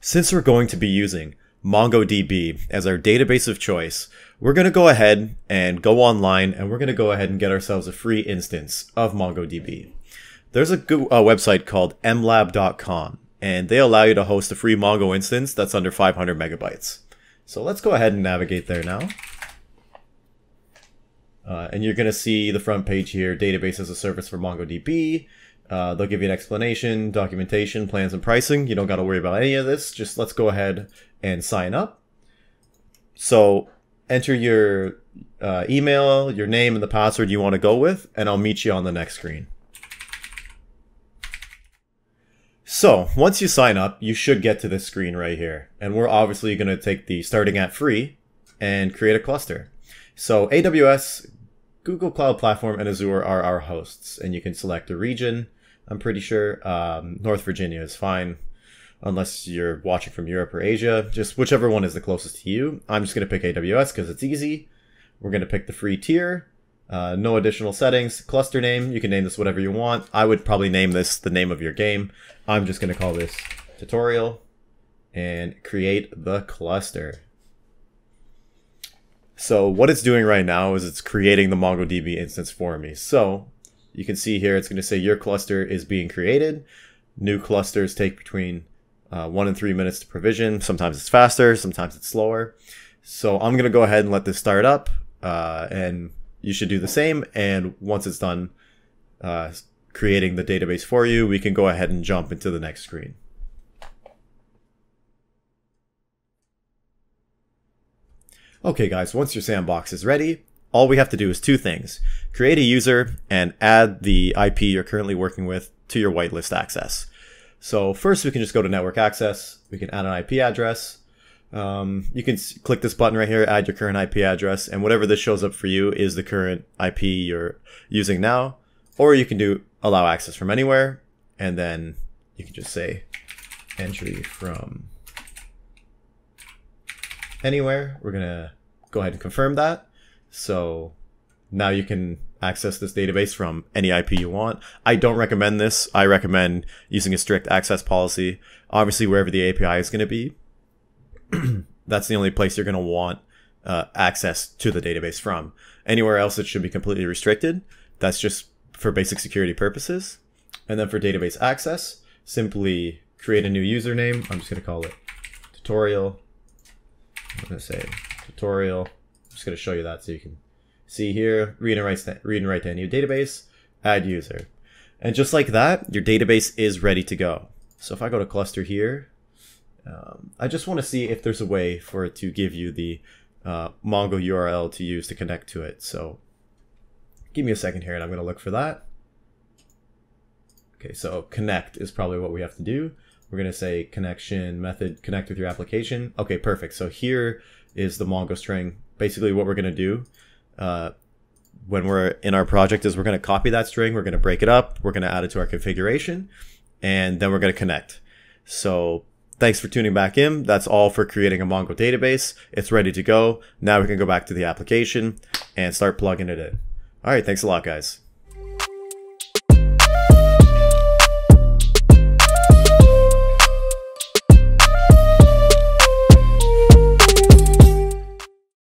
Since we're going to be using MongoDB as our database of choice, we're going to go ahead and go online and we're going to go ahead and get ourselves a free instance of MongoDB. There's a, a website called mlab.com and they allow you to host a free Mongo instance that's under 500 megabytes. So let's go ahead and navigate there now. Uh, and you're going to see the front page here, database as a service for MongoDB. Uh, they'll give you an explanation, documentation, plans, and pricing. You don't got to worry about any of this. Just let's go ahead and sign up. So enter your uh, email, your name, and the password you want to go with, and I'll meet you on the next screen. So once you sign up, you should get to this screen right here. And we're obviously going to take the starting at free and create a cluster. So AWS, Google Cloud Platform, and Azure are our hosts. And you can select a region, I'm pretty sure. Um, North Virginia is fine, unless you're watching from Europe or Asia. Just whichever one is the closest to you. I'm just going to pick AWS because it's easy. We're going to pick the free tier. Uh, no additional settings. Cluster name, you can name this whatever you want. I would probably name this the name of your game. I'm just going to call this tutorial and create the cluster. So what it's doing right now is it's creating the MongoDB instance for me. So you can see here, it's going to say your cluster is being created. New clusters take between uh, one and three minutes to provision. Sometimes it's faster, sometimes it's slower. So I'm going to go ahead and let this start up. Uh, and you should do the same. And once it's done uh, creating the database for you, we can go ahead and jump into the next screen. Okay guys, once your sandbox is ready, all we have to do is two things. Create a user and add the IP you're currently working with to your whitelist access. So first we can just go to network access. We can add an IP address. Um, you can click this button right here, add your current IP address, and whatever this shows up for you is the current IP you're using now. Or you can do allow access from anywhere, and then you can just say entry from anywhere. We're gonna go ahead and confirm that. So now you can access this database from any IP you want. I don't recommend this. I recommend using a strict access policy. Obviously, wherever the API is going to be, that's the only place you're going to want uh, access to the database from. Anywhere else, it should be completely restricted. That's just for basic security purposes. And then for database access, simply create a new username. I'm just going to call it tutorial. I'm going to say tutorial. Just going to show you that so you can see here, read and write, read and write to a new database, add user. And just like that, your database is ready to go. So if I go to cluster here, um, I just want to see if there's a way for it to give you the uh, Mongo URL to use to connect to it. So give me a second here and I'm going to look for that. Okay, so connect is probably what we have to do. We're going to say connection method connect with your application. Okay, perfect. So here is the Mongo string. Basically what we're going to do uh, when we're in our project is we're going to copy that string. We're going to break it up. We're going to add it to our configuration and then we're going to connect. So thanks for tuning back in. That's all for creating a Mongo database. It's ready to go. Now we can go back to the application and start plugging it in. All right. Thanks a lot, guys.